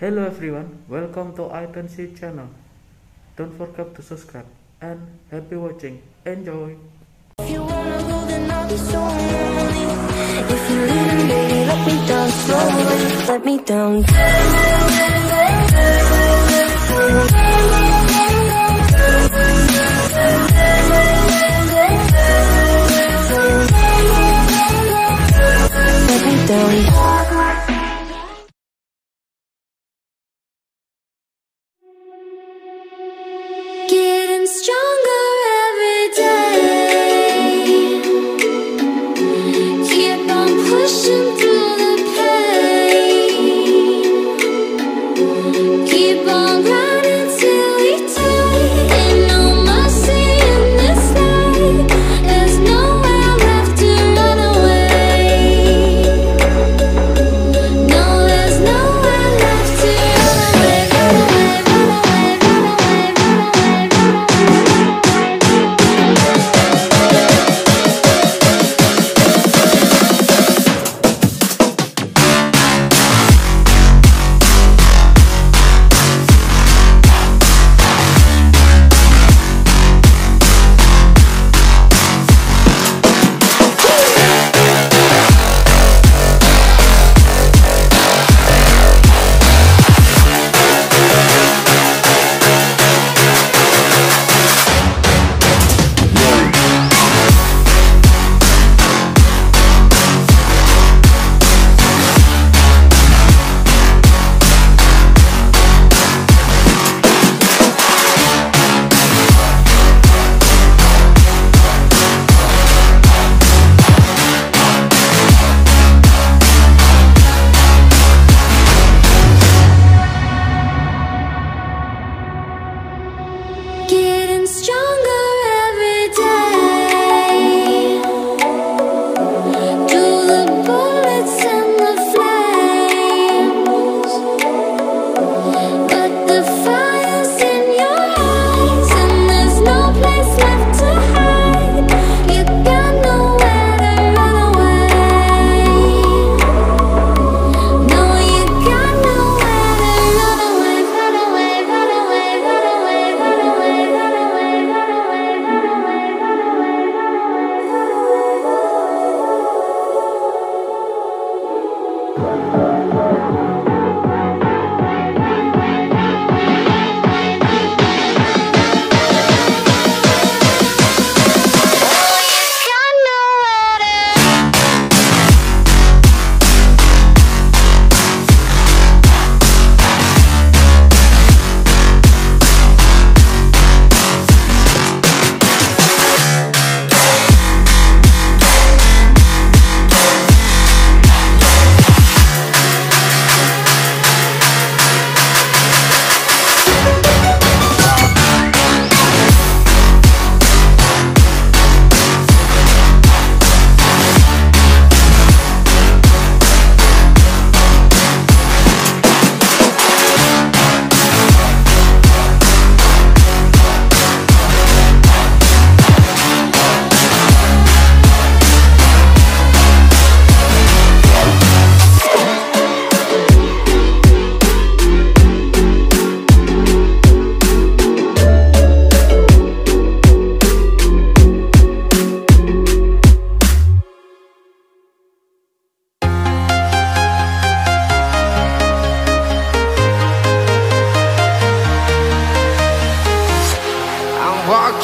Hello everyone, welcome to AoiTenshi channel. Don't forget to subscribe and happy watching. Enjoy! If you wanna go, then I'll be so lonely. If you're baby, let me down slowly. Let me down. Listen strong.